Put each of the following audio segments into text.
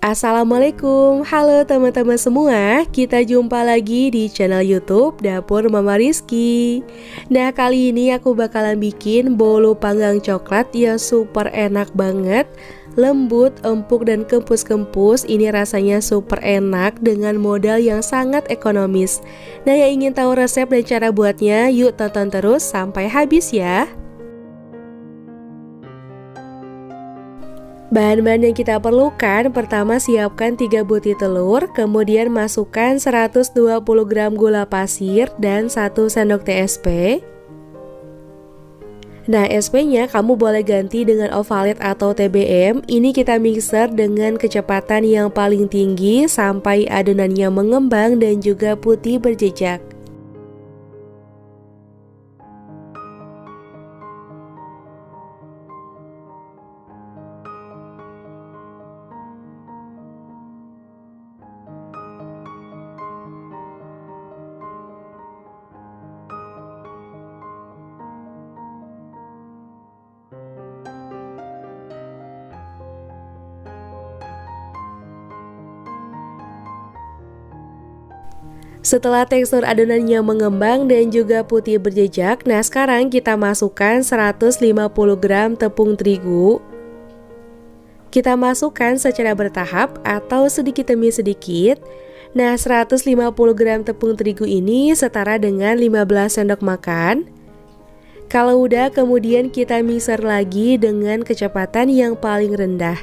Assalamualaikum, halo teman-teman semua. Kita jumpa lagi di channel youtube Dapur Mama Rizky. Nah kali ini aku bakalan bikin bolu panggang coklat yang super enak banget Lembut, empuk, dan kempus-kempus. Ini rasanya super enak dengan modal yang sangat ekonomis. Nah yang ingin tahu resep dan cara buatnya Yuk tonton terus sampai habis ya Bahan-bahan yang kita perlukan, pertama siapkan 3 butir telur, kemudian masukkan 120 gram gula pasir dan 1 sendok TSP. Nah, SP-nya kamu boleh ganti dengan ovalet atau TBM. Ini kita mixer dengan kecepatan yang paling tinggi sampai adonannya mengembang dan juga putih berjejak. Setelah tekstur adonannya mengembang dan juga putih berjejak, nah sekarang kita masukkan 150 gram tepung terigu. Kita masukkan secara bertahap atau sedikit demi sedikit. Nah, 150 gram tepung terigu ini setara dengan 15 sendok makan. Kalau udah, kemudian kita mixer lagi dengan kecepatan yang paling rendah.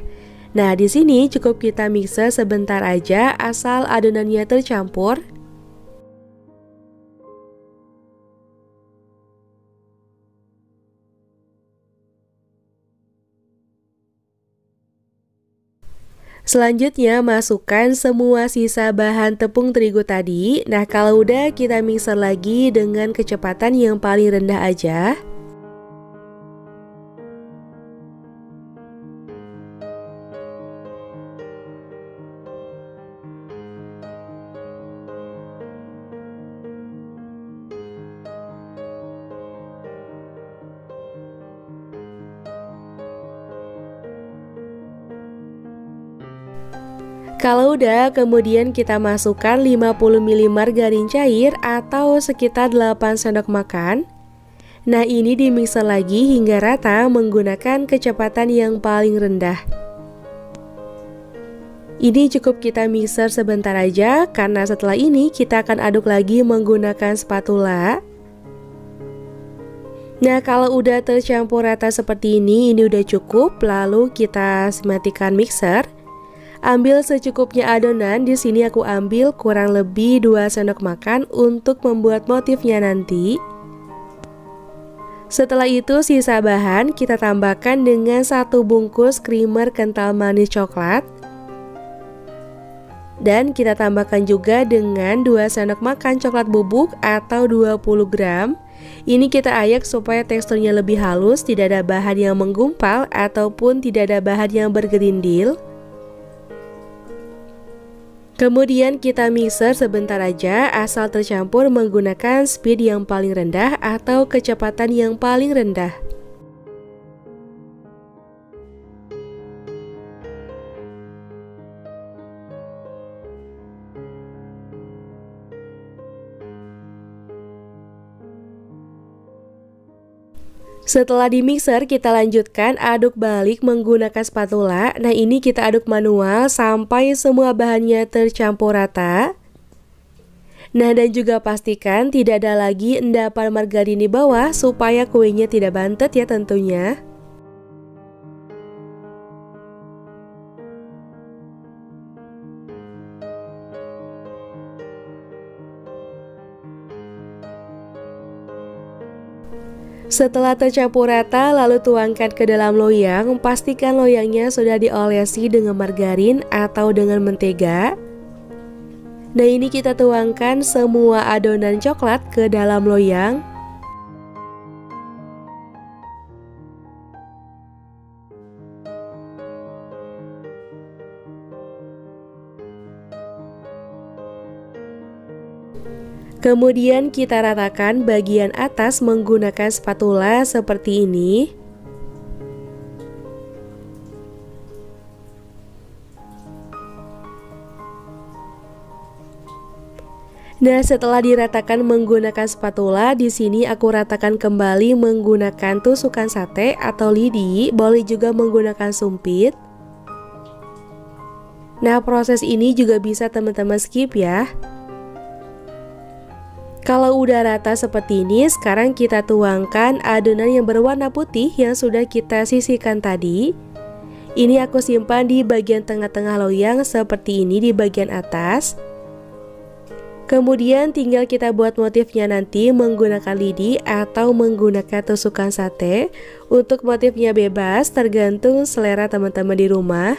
Nah, di sini cukup kita mixer sebentar aja asal adonannya tercampur. Selanjutnya masukkan semua sisa bahan tepung terigu tadi. Nah kalau udah kita mixer lagi dengan kecepatan yang paling rendah aja Kalau udah, kemudian kita masukkan 50 ml margarin cair atau sekitar 8 sendok makan. Nah ini dimixer lagi hingga rata menggunakan kecepatan yang paling rendah. Ini cukup kita mixer sebentar aja karena setelah ini kita akan aduk lagi menggunakan spatula. Nah kalau udah tercampur rata seperti ini, ini udah cukup lalu kita matikan mixer. Ambil secukupnya adonan, di sini aku ambil kurang lebih 2 sendok makan untuk membuat motifnya nanti. Setelah itu sisa bahan kita tambahkan dengan satu bungkus creamer kental manis coklat. Dan kita tambahkan juga dengan 2 sendok makan coklat bubuk atau 20 gram. Ini kita ayak supaya teksturnya lebih halus, tidak ada bahan yang menggumpal ataupun tidak ada bahan yang bergerindil Kemudian kita mixer sebentar aja asal tercampur menggunakan speed yang paling rendah atau kecepatan yang paling rendah. Setelah di mixer, kita lanjutkan aduk balik menggunakan spatula. Nah, ini kita aduk manual sampai semua bahannya tercampur rata. Nah, dan juga pastikan tidak ada lagi endapan margarin di bawah supaya kuenya tidak bantet ya tentunya. Setelah tercampur rata, lalu tuangkan ke dalam loyang. Pastikan loyangnya sudah diolesi dengan margarin atau dengan mentega. Nah ini kita tuangkan semua adonan coklat ke dalam loyang. Kemudian kita ratakan bagian atas menggunakan spatula seperti ini. Nah, setelah diratakan menggunakan spatula, di sini aku ratakan kembali menggunakan tusukan sate atau lidi, boleh juga menggunakan sumpit. Nah, proses ini juga bisa teman-teman skip ya. Kalau udah rata seperti ini, sekarang kita tuangkan adonan yang berwarna putih yang sudah kita sisihkan tadi. Ini aku simpan di bagian tengah-tengah loyang seperti ini di bagian atas. Kemudian tinggal kita buat motifnya nanti menggunakan lidi atau menggunakan tusukan sate. Untuk motifnya bebas tergantung selera teman-teman di rumah.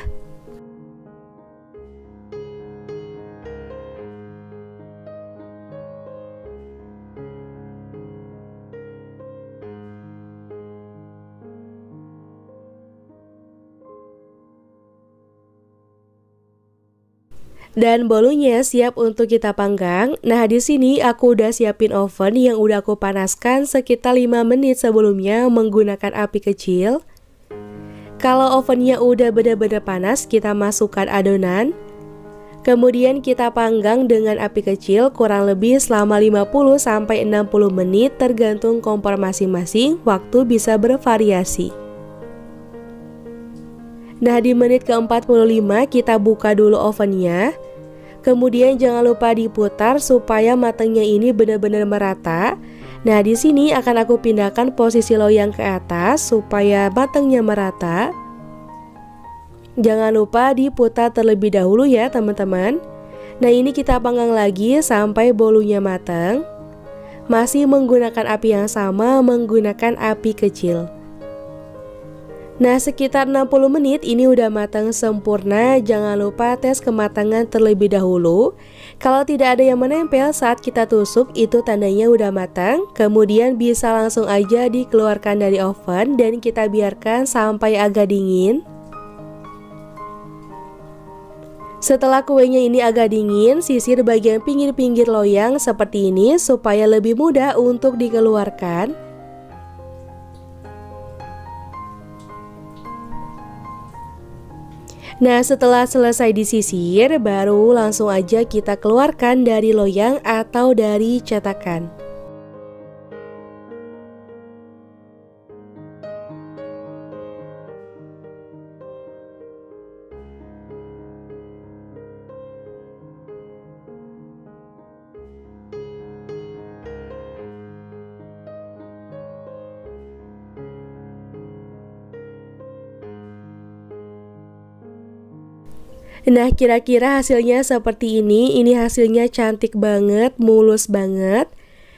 Dan bolunya siap untuk kita panggang. Nah, di sini aku udah siapin oven yang udah aku panaskan sekitar 5 menit sebelumnya menggunakan api kecil. Kalau ovennya udah benar-benar panas, kita masukkan adonan. Kemudian kita panggang dengan api kecil kurang lebih selama 50 sampai 60 menit tergantung kompor masing-masing, waktu bisa bervariasi. Nah di menit ke-45 kita buka dulu ovennya. Kemudian jangan lupa diputar supaya matangnya ini benar-benar merata. Nah di sini akan aku pindahkan posisi loyang ke atas supaya matangnya merata. Jangan lupa diputar terlebih dahulu ya teman-teman. Nah ini kita panggang lagi sampai bolunya matang. Masih menggunakan api yang sama menggunakan api kecil Nah sekitar 60 menit ini udah matang sempurna. Jangan lupa tes kematangan terlebih dahulu. Kalau tidak ada yang menempel saat kita tusuk itu tandanya udah matang. Kemudian bisa langsung aja dikeluarkan dari oven dan kita biarkan sampai agak dingin. Setelah kuenya ini agak dingin, sisir bagian pinggir-pinggir loyang seperti ini supaya lebih mudah untuk dikeluarkan. Nah setelah selesai disisir baru langsung aja kita keluarkan dari loyang atau dari cetakan Nah kira-kira hasilnya seperti ini. Ini hasilnya cantik banget, mulus banget.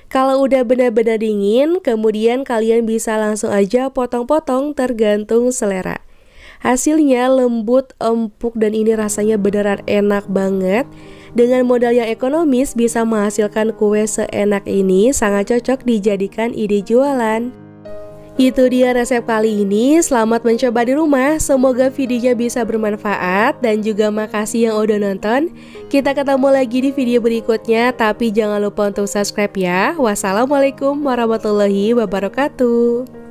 Kalau udah benar-benar dingin, kemudian kalian bisa langsung aja potong-potong tergantung selera. Hasilnya lembut, empuk, dan ini rasanya beneran enak banget. Dengan modal yang ekonomis bisa menghasilkan kue seenak ini. Sangat cocok dijadikan ide jualan. Itu dia resep kali ini, selamat mencoba di rumah, semoga videonya bisa bermanfaat dan juga makasih yang udah nonton. Kita ketemu lagi di video berikutnya, tapi jangan lupa untuk subscribe ya. Wassalamualaikum warahmatullahi wabarakatuh.